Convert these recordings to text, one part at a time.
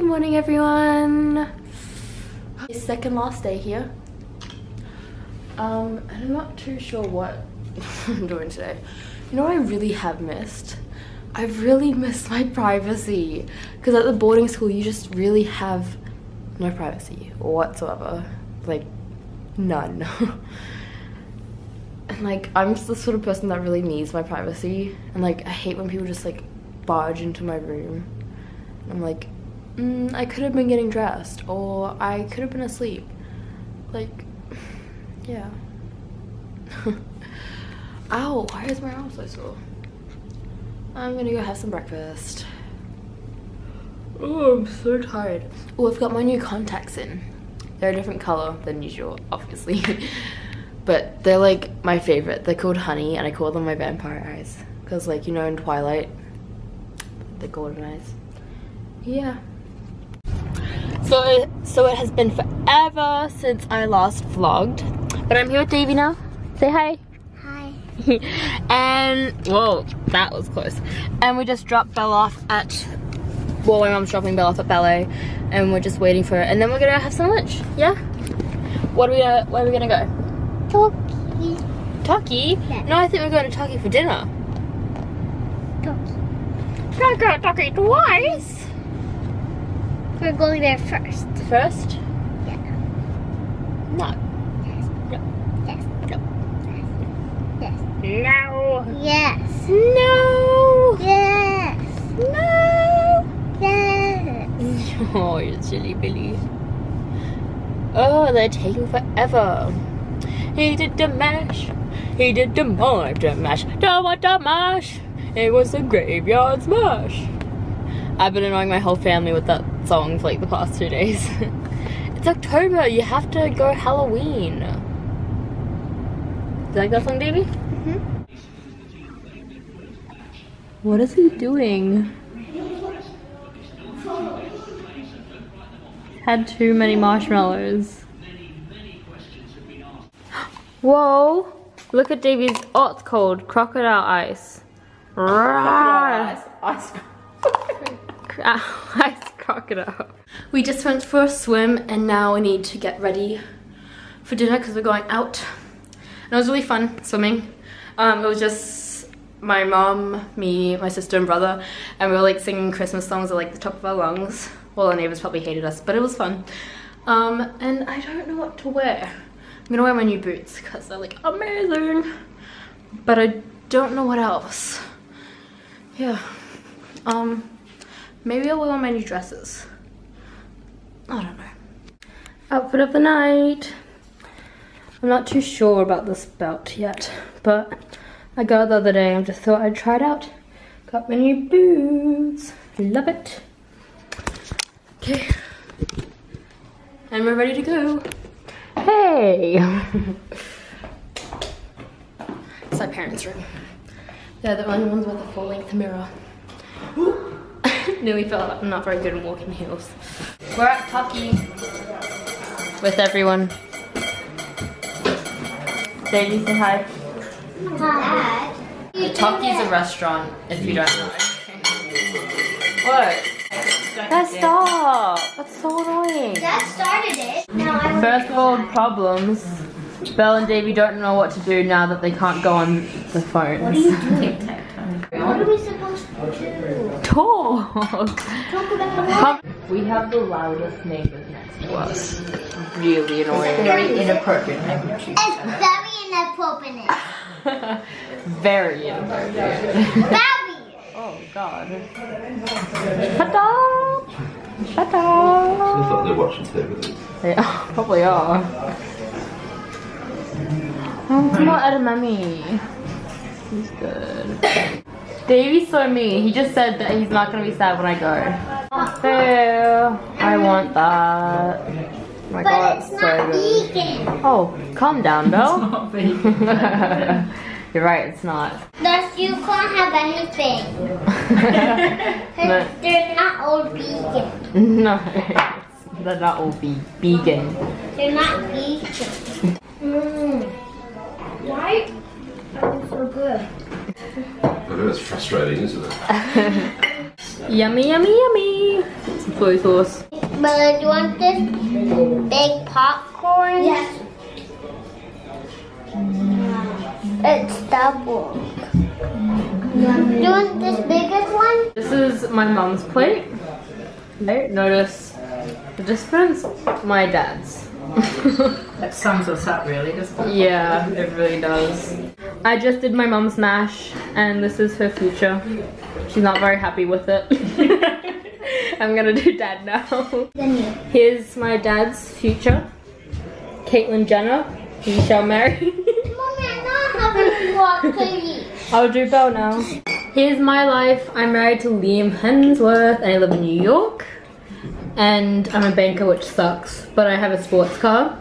Good morning, everyone. It's Second last day here. Um, I'm not too sure what I'm doing today. You know what I really have missed? I've really missed my privacy. Because at the boarding school, you just really have no privacy whatsoever. Like, none. and like, I'm just the sort of person that really needs my privacy. And like, I hate when people just like barge into my room. I'm like, mm, I could have been getting dressed, or I could have been asleep. Like, yeah. Ow, why is my arm so sore? I'm gonna go have some breakfast. Oh, I'm so tired. Oh, I've got my new contacts in. They're a different color than usual, obviously. but they're like my favorite. They're called Honey, and I call them my vampire eyes. Because, like, you know, in Twilight, the golden eyes. Yeah. So it, so it has been forever since I last vlogged. But I'm here with Davey now. Say hi. Hi. and, whoa, that was close. And we just dropped Belle off at, well, my mom's dropping Belle off at ballet. And we're just waiting for her. And then we're gonna have some lunch, yeah? What are we gonna, where are we gonna go? Toki. Taki? Yeah. No, I think we're going to Taki for dinner. Go to Taki twice. We're going there first. First? Yeah. No. Yes. No. Yes. No. Yes. No. Yes. Oh, you silly Billy. Oh, they're taking forever. He did the mash. He did the the mash. Want the mash. It was a graveyard smash. I've been annoying my whole family with that song for like the past two days. it's October. You have to go Halloween. Do you like that song, Davey? Mhm. What is he doing? Had too many marshmallows. Whoa! Look at Davey's. Oh, it's called crocodile ice. Crocodile ice. Ice crocodile. We just went for a swim and now we need to get ready for dinner because we're going out. And it was really fun swimming. Um, it was just my mom, me, my sister and brother, and we were like singing Christmas songs at like the top of our lungs. Well, our neighbors probably hated us, but it was fun. Um, and I don't know what to wear. I'm gonna wear my new boots because they're like amazing. But I don't know what else. Yeah. Um, maybe I'll wear my new dresses. I don't know. Outfit of the night. I'm not too sure about this belt yet, but I got it the other day. I just thought I'd try it out. Got my new boots. Love it. Okay. And we're ready to go. Hey! it's my parents' room. They're the only ones with a full-length mirror. Nearly fell out. I'm not very good at walking heels. We're at Taki with everyone. Sadie, say hi. Hi. is a restaurant, if you don't know. What? Let's stop! That's so annoying. That started it. Now I First world problems. Belle and Davey don't know what to do now that they can't go on the phones. What are you doing? What are we supposed to do? Talk! Talk about what? We have the loudest neighbors next to us. Really annoying. Very inappropriate. It's very inappropriate. Very inappropriate. Very. oh god. Shut up! Shut up! Looks like they're watching TV. They are, probably are. Oh, come on, Edamame. He's good. Davey's so mean. He just said that he's not gonna be sad when I go. Fair. I want that. Oh my But god, it's it's not so good. vegan. Oh, calm down, Belle. You're right, it's not. Thus, you can't have anything. but, They're not all vegan. no, they're not all be vegan. They're not vegan. Mmm. I know it's frustrating, isn't it? Yummy, yummy, yummy. Some soy sauce. But do you want this big popcorn? Yes. Mm. It's double. Do you want this biggest one? This is my mom's plate. Okay, notice the difference. My dad's. That sums us up really, doesn't it? yeah, it really does. I just did my mom's mash, and this is her future. She's not very happy with it. I'm gonna do dad now. Here's my dad's future. Caitlyn Jenner. He shall marry. Mommy, I'm not having broccoli. I'll do Belle now. Here's my life. I'm married to Liam Hemsworth and I live in New York. And I'm a banker, which sucks, but I have a sports car.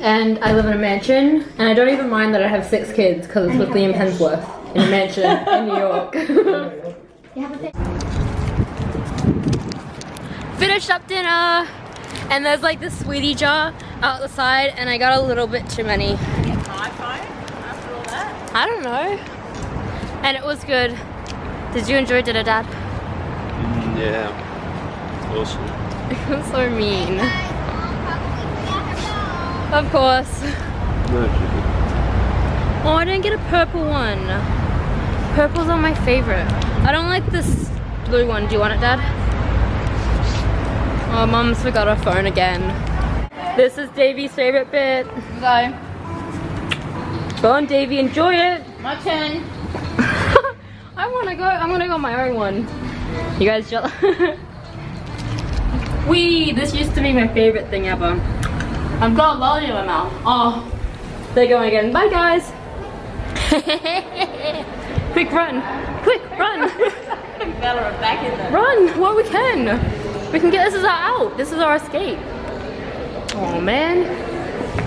And I live in a mansion, and I don't even mind that I have six kids because it's with Liam Hemsworth in a mansion in New York. You have a bit. Finished up dinner, and there's like this sweetie jar out the side, and I got a little bit too many. after all that? I don't know. And it was good. Did you enjoy dinner, Dad? Mm, yeah. Awesome. It was so mean. Of course. No, Oh, I didn't get a purple one. Purples are my favorite. I don't like this blue one. Do you want it, Dad? Oh, Mum's forgot her phone again. This is Davey's favorite bit. Go. Go on, Davey, enjoy it. My turn. I wanna go, I'm gonna go on my own one. You guys jealous? Wee, this used to be my favorite thing ever. I've got a lolly in my mouth. Oh, they're going again. Bye, guys. Quick run. Quick run. Got back in there. run while we can. We can get, this is our out. This is our escape. Oh man,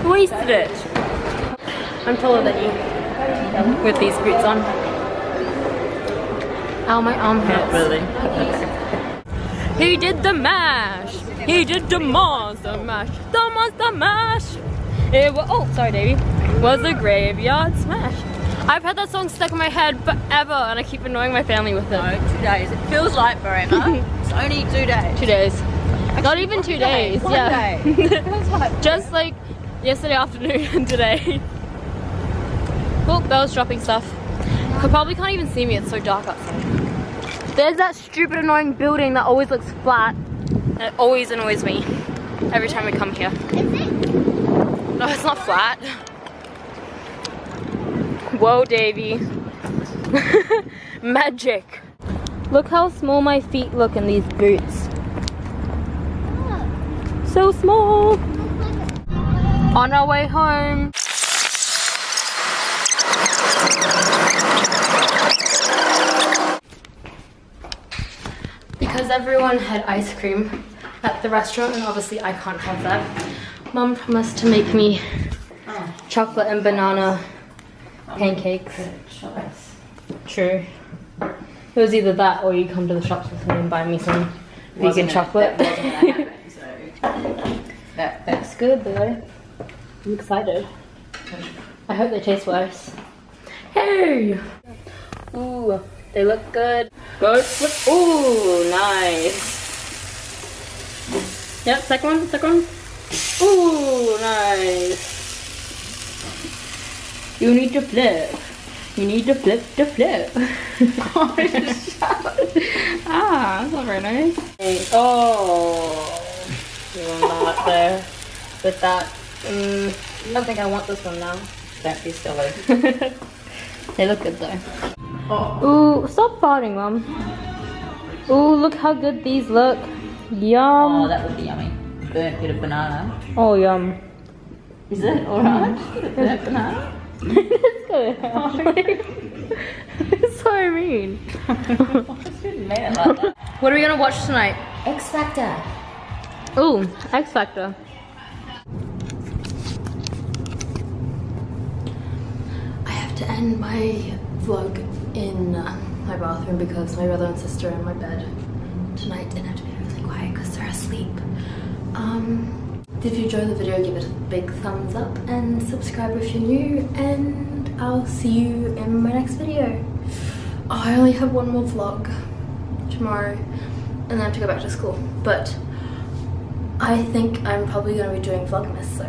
wasted it. I'm taller than you with these boots on. Ow, my arm hurts. Not Really? He did the mash. He did the monster mash. The monster mash. It was, oh, sorry, Davey. Was a graveyard smash. I've had that song stuck in my head forever, and I keep annoying my family with No, it. two days. It feels like forever. it's only two days. Two days. Not even two days. One yeah. day. Like Just like yesterday afternoon and today. Look, Belle's dropping stuff. You probably can't even see me, it's so dark outside. There's that stupid annoying building that always looks flat. It always annoys me. Every time we come here. No, it's not flat. Whoa, Davy. Magic. Look how small my feet look in these boots. So small. On our way home. Because everyone had ice cream at the restaurant, and obviously I can't have that, Mom promised to make me chocolate and banana pancakes. True. It was either that or you come to the shops with me and buy me some vegan chocolate. That happen, so that, that's good though. I'm excited. I hope they taste worse. Hey! Ooh, they look good. Good. Look. Ooh, nice. Yep, second one, second one. Ooh, nice. You need to flip. You need to flip to flip. ah, that's not very nice. Oh, you want that there with that. Mm, I don't think I want this one now. don't be silly. they look good though. Oh. Ooh, stop farting, mom. Ooh, look how good these look. Yum. oh, Yum. that would be yummy. Burnt bit of banana. Oh, yum. Is it alright? Burnt banana? it's so mean. I shouldn't mean like. What are we gonna watch tonight? X Factor. Ooh, X Factor. I have to end my vlog in uh, my bathroom because my brother and sister are in my bed tonight and I have to be really quiet because they're asleep. Um, if you enjoyed the video, give it a big thumbs up and subscribe if you're new and I'll see you in my next video. Oh, I only have one more vlog tomorrow and then I have to go back to school. But I think I'm probably going to be doing Vlogmas, so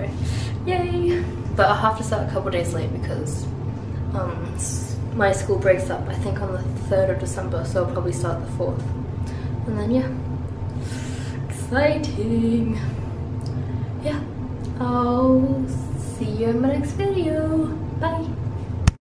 yay! But I'll have to start a couple days late because um, my school breaks up, I think on the 3rd of December, so I'll probably start the 4th. And then, yeah, exciting. Yeah, I'll see you in my next video. Bye.